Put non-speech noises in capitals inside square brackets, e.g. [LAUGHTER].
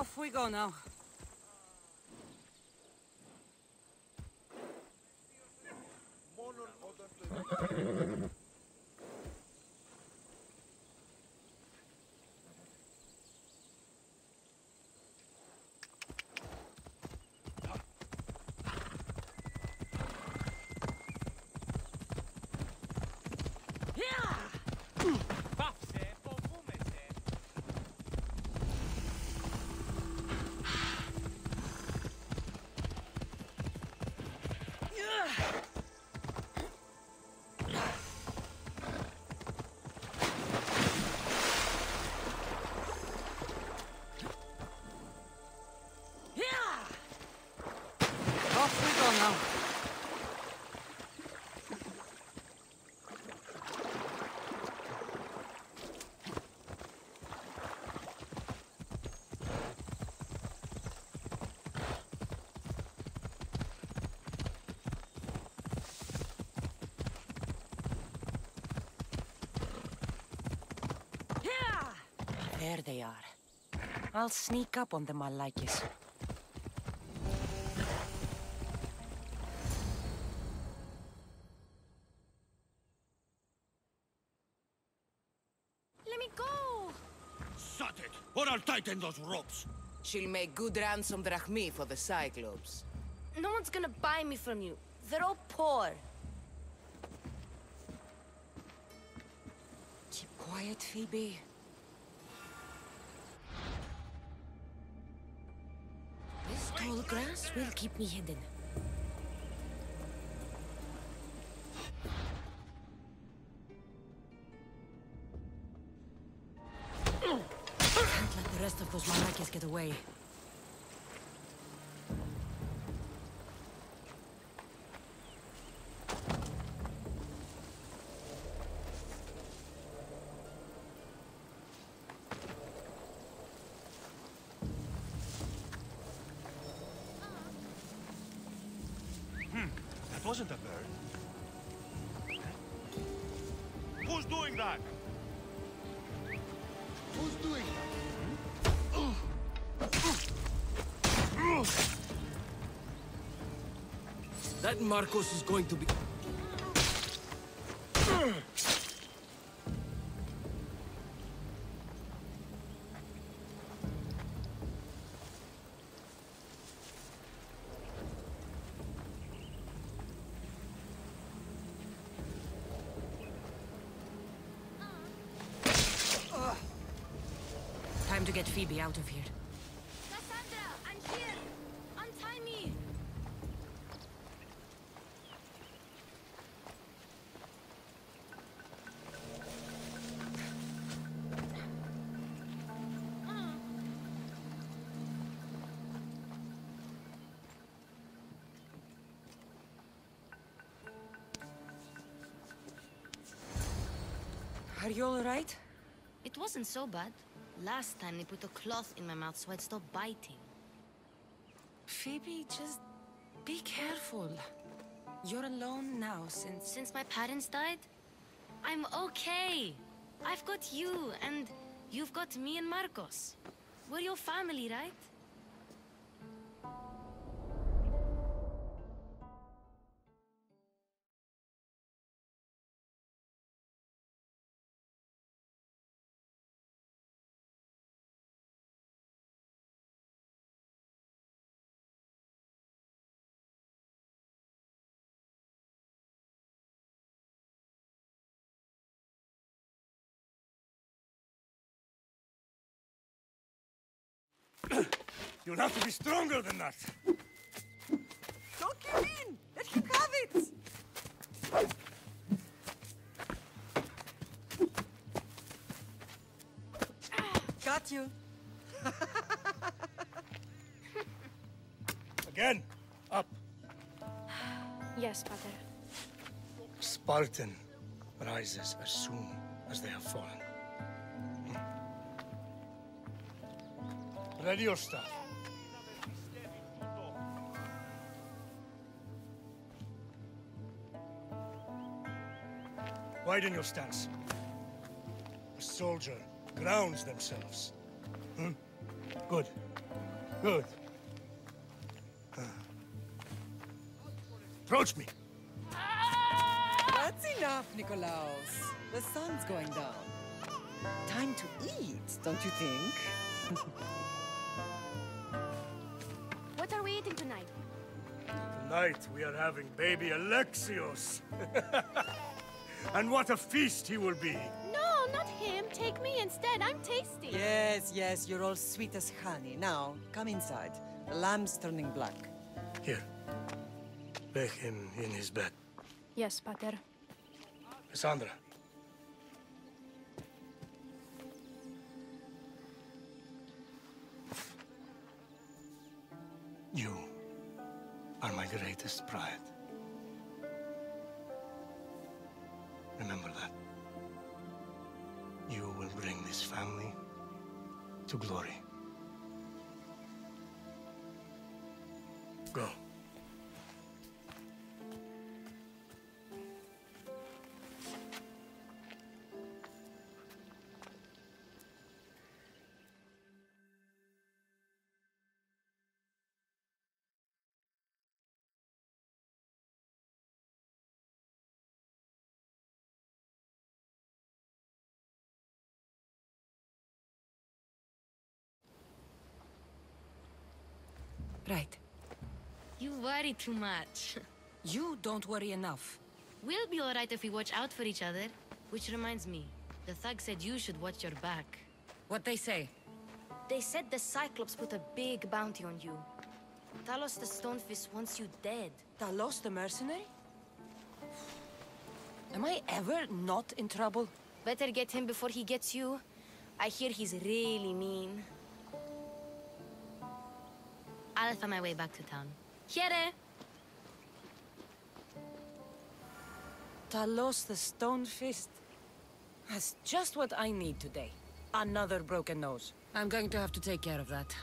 Off we go now. [LAUGHS] Off we go now. There they are. I'll sneak up on them, Malakis. Let me go! Shut it, or I'll tighten those ropes. She'll make good ransom drachmi for the Cyclops. No one's gonna buy me from you. They're all poor. Keep quiet, Phoebe. Grass will keep me hidden. Can't let the rest of those Malakis get away. Wasn't a bird. Who's doing that? Who's doing that? That Markos is going to be... Hmm? To get Phoebe out of here. Cassandra, I'm here! Untie me! Are you all right? It wasn't so bad. Last time they put a cloth in my mouth so I'd stop biting. Phoebe, just be careful. You're alone now since... Since my parents died, I'm okay. I've got you, and you've got me and Markos. We're your family, right? [CLEARS THROAT] You'll have to be stronger than that. Don't give in! Let him have it! Ah, got you. [LAUGHS] Again, up. Yes, Pater. Spartan rises as soon as they have fallen. Ready your stuff. Widen your stance. A soldier grounds themselves. Hmm? Good. Good. Approach me. That's enough, Nikolaos. The sun's going down. Time to eat, don't you think? [LAUGHS] Tonight we are having baby Alexios. [LAUGHS] and what a feast he will be. No, not him. Take me instead. I'm tasty. Yes, yes, you're all sweet as honey. Now, come inside. The lamb's turning black. Here. Lay him in his bed. Yes, Pater. Cassandra. Greatest pride. Remember that. You will bring this family to glory. Right. You worry too much. [LAUGHS] You don't worry enough. We'll be alright if we watch out for each other. Which reminds me, the thug said you should watch your back. What they say? They said the Cyclops put a big bounty on you. Talos the Stonefist wants you dead. Talos the mercenary? Am I ever not in trouble? Better get him before he gets you. I hear he's really mean. I'll find my way back to town. Here! Talos the Stone Fist. That's just what I need today. Another broken nose. I'm going to have to take care of that.